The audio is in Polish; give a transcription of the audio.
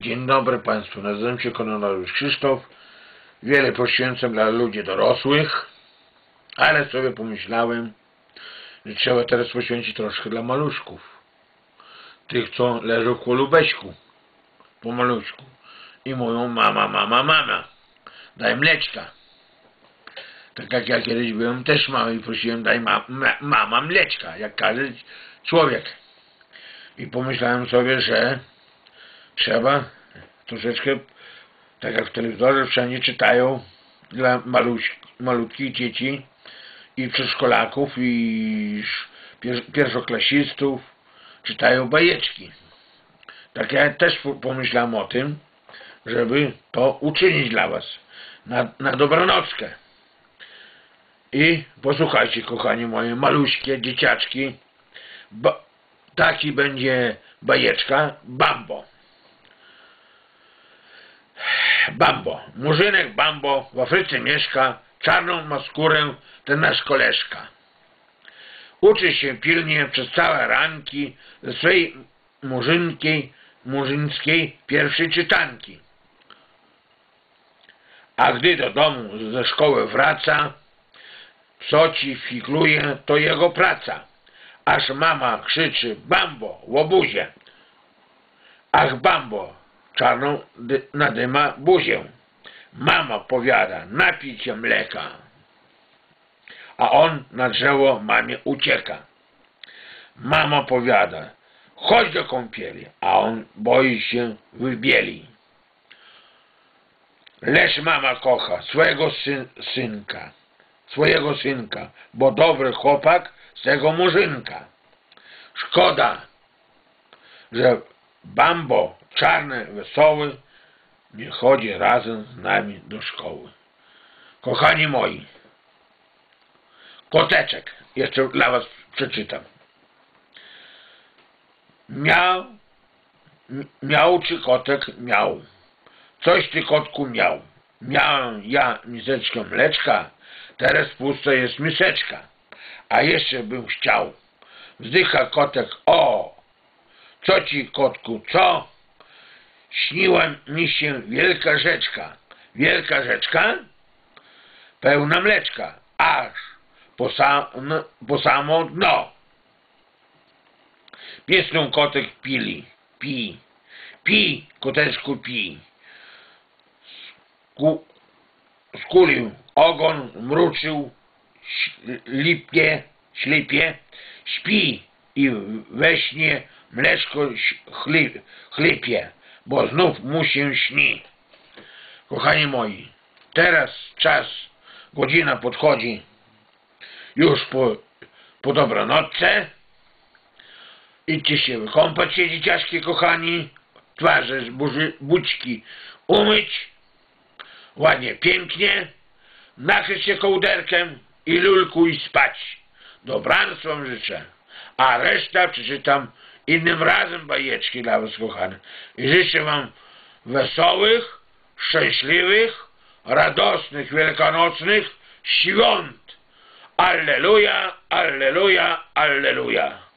Dzień dobry Państwu, nazywam się Kononariusz Krzysztof. Wiele poświęcam dla ludzi dorosłych, ale sobie pomyślałem, że trzeba teraz poświęcić troszkę dla maluszków. Tych, co leżą w kolubeśku, po maluszku. I mówią mama, mama, mama, daj mleczka. Tak jak ja kiedyś byłem też mały i prosiłem daj ma, ma, mama mleczka, jak każdy człowiek. I pomyślałem sobie, że trzeba troszeczkę, tak jak w telewizorze wszędzie czytają dla maluś, malutkich dzieci i przedszkolaków i sz- pier, pierwszoklasistów czytają bajeczki. Tak ja też po- pomyślałem o tym, żeby to uczynić dla was na, na dobranockę. I posłuchajcie, kochani moje maluśkie dzieciaczki, taki będzie bajeczka Bambo. Bambo. Murzynek Bambo w Afryce mieszka, czarną ma skórę ten nasz koleżka. Uczy się pilnie przez całe ranki ze swej murzynki, murzyńskiej pierwszej czytanki. A gdy do domu ze szkoły wraca, psoci figluje, to jego praca. Aż mama krzyczy, Bambo, łobuzie. Ach, Bambo, czarną dy, nadyma buzię. Mama powiada, napić się mleka. A on na drzewo mamie ucieka. Mama powiada, chodź do kąpieli, a on boi się wybieli. Lecz mama kocha swojego syn, synka, swojego synka, bo dobry chłopak z tego murzynka. Szkoda, że Bambo, czarny, wesoły, nie chodzi razem z nami do szkoły. Kochani moi, koteczek, jeszcze dla was przeczytam. Miał, miał czy kotek miał. Coś ty kotku miał. Miałem ja miseczkę mleczka, teraz pusta jest miseczka. A jeszcze bym chciał. Wzdycha kotek, o, co ci kotku, co? Śniła mi się wielka rzeczka. Wielka rzeczka? Pełna mleczka, aż po, sam, po samo dno. Piesną kotek pili, pi, pi, koteczku pi. Sku, skulił ogon, mruczył, lipie, ślipie, śpi i we śnie mleczko ś- chli, chlipie, bo znów mu się śni. Kochani moi, teraz czas, godzina podchodzi już po, po dobranocce. Idźcie się wykąpać się, dzieciaczki kochani, twarze z burzy, bućki umyć, ładnie, pięknie, nakryć się kołderkiem i lulkuj spać. Dobranoc wam życzę, a reszta przeczytam innym razem bajeczki dla was kochane. I życzę wam wesołych, szczęśliwych, radosnych, wielkanocnych świąt. Alleluja, alleluja, alleluja.